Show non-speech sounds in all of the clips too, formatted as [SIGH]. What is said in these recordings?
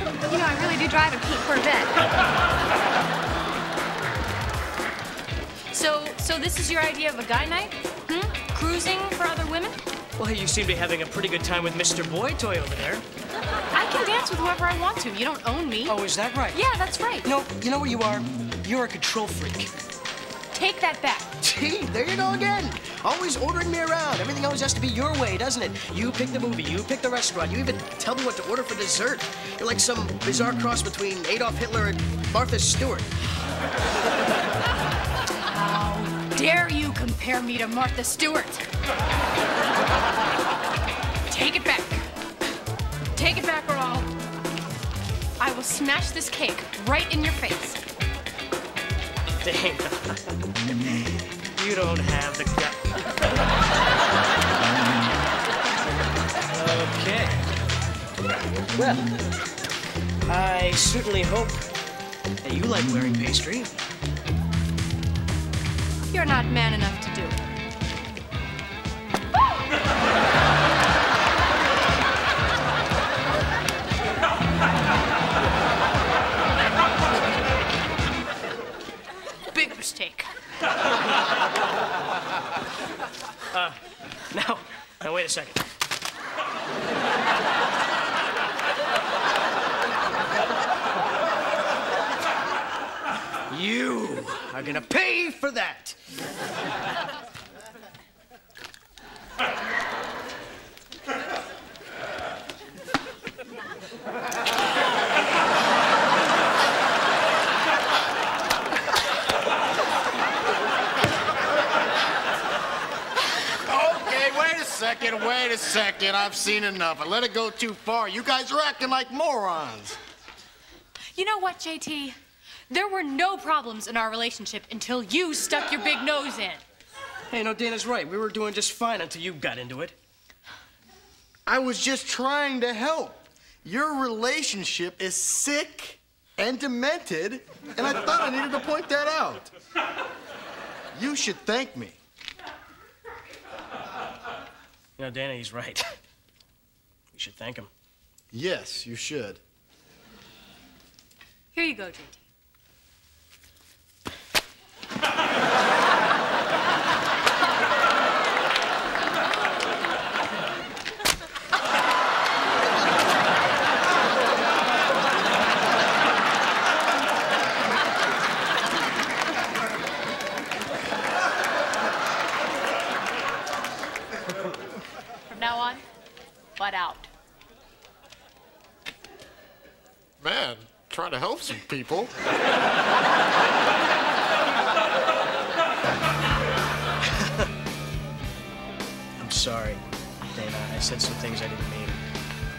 You know, I really do drive a pink Corvette. So, so this is your idea of a guy night? Hmm? Cruising for other women? Well, you seem to be having a pretty good time with Mr. Boy Toy over there. I can dance with whoever I want to. You don't own me. Oh, is that right? Yeah, that's right. No, you know what you are? You're a control freak. Take that back. Gee, there you go again. Always ordering me around. Everything always has to be your way, doesn't it? You pick the movie, you pick the restaurant, you even tell me what to order for dessert. You're like some bizarre cross between Adolf Hitler and Martha Stewart. How dare you compare me to Martha Stewart? Take it back. Take it back or I'll... I will smash this cake right in your face. Dang. you don't have the gut. okay. Well, I certainly hope that you like wearing pastry. You're not man enough to do it. [LAUGHS] Uh, [LAUGHS] now, now wait a second. You are gonna pay for that. Okay, wait a second, wait a second. I've seen enough. I let it go too far. You guys are acting like morons. You know what, JT? There were no problems in our relationship until you stuck your big nose in. Hey, no, Dana's right. We were doing just fine until you got into it. I was just trying to help. Your relationship is sick and demented, and I thought I needed to point that out. You should thank me. You know, Dana, he's right. [LAUGHS] We should thank him. Yes, you should. Here you go, JT. [LAUGHS] From now on, butt out. Man, trying to help some people. [LAUGHS] I'm sorry, Dana. I said some things I didn't mean.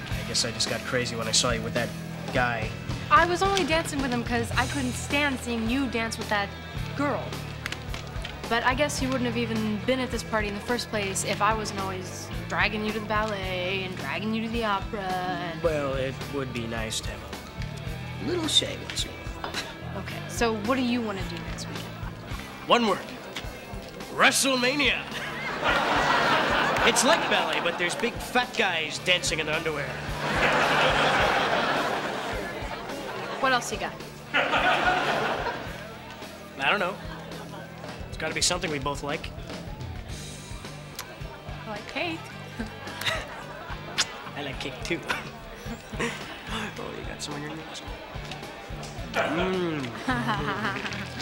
I guess I just got crazy when I saw you with that guy. I was only dancing with him because I couldn't stand seeing you dance with that girl. But I guess you wouldn't have even been at this party in the first place if I wasn't always dragging you to the ballet and dragging you to the opera and... Well, it would be nice to have a little say once in a while. Okay, so what do you want to do next weekend? One word. WrestleMania. it's like ballet, but there's big fat guys dancing in their underwear. What else you got? I don't know. Got to be something we both like. I like cake. [LAUGHS] I like cake too. [LAUGHS] oh, you got some on your nose. [LAUGHS] Mmm.